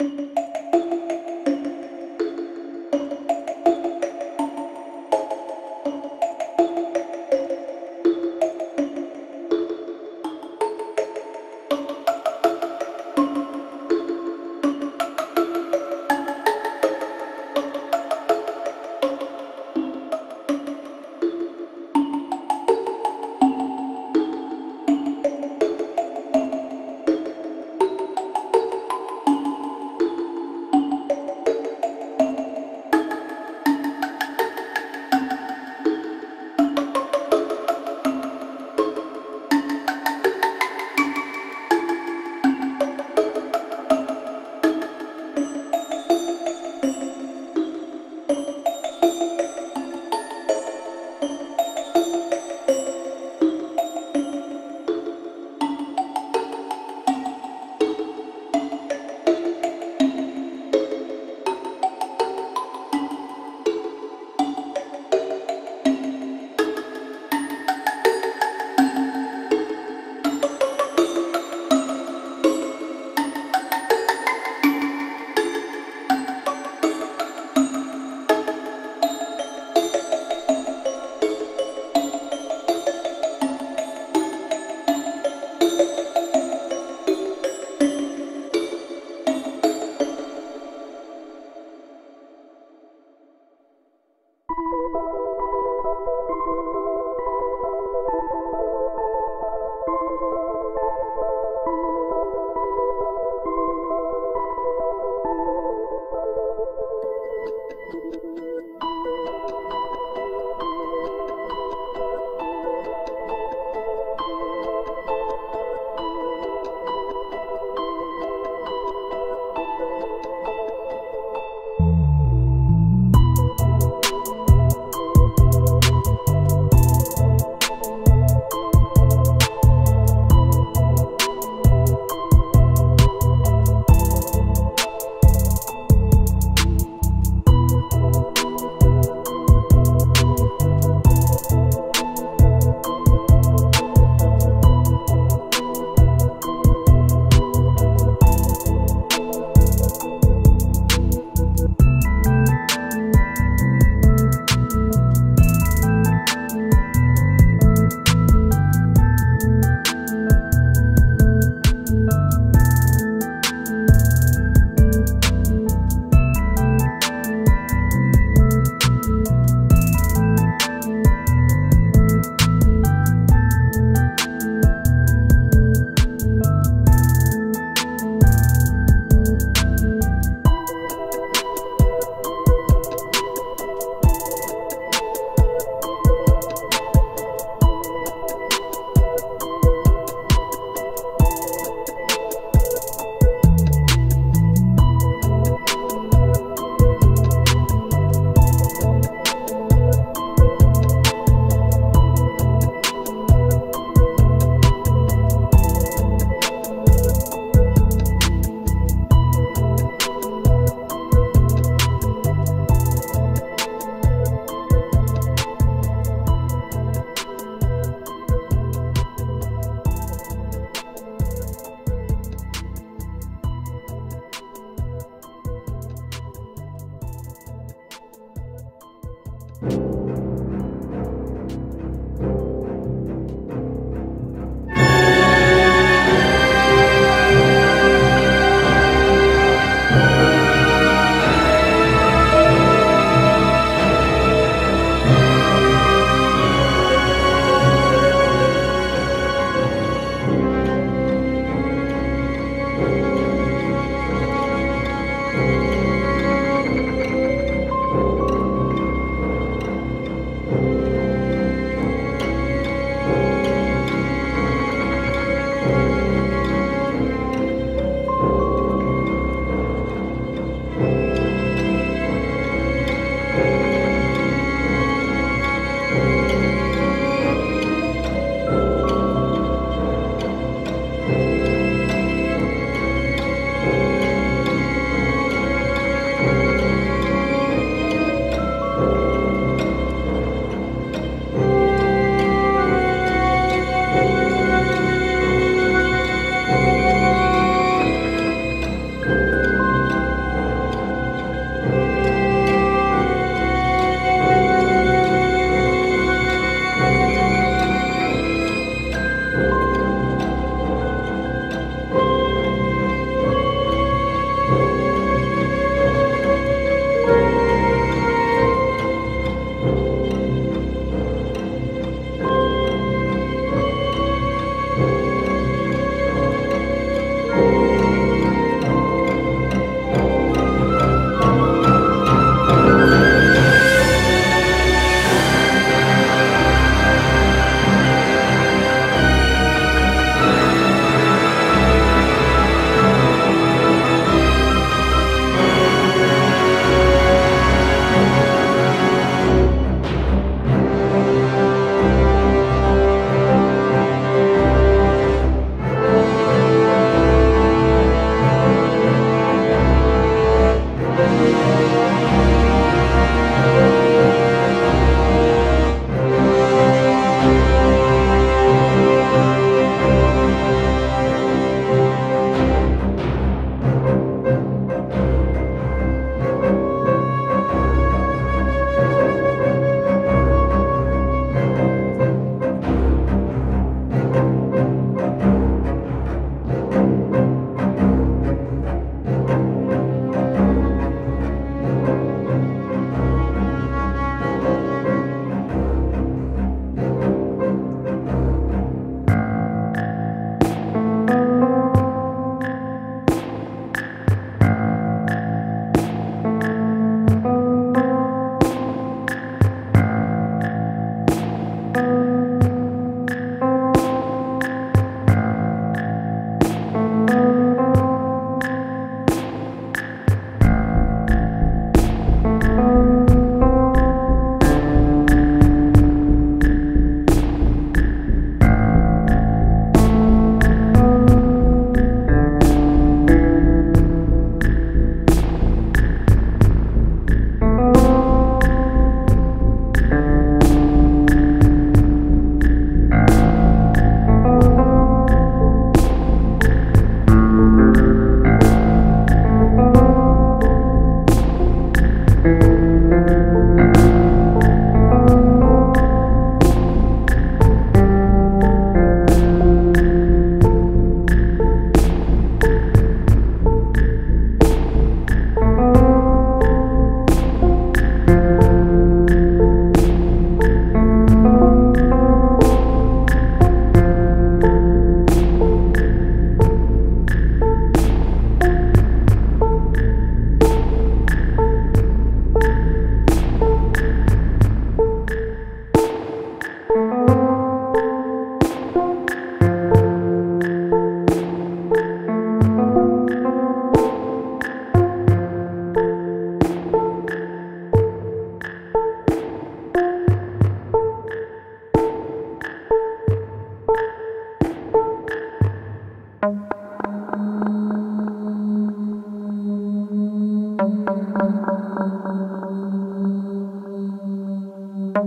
you